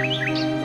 Música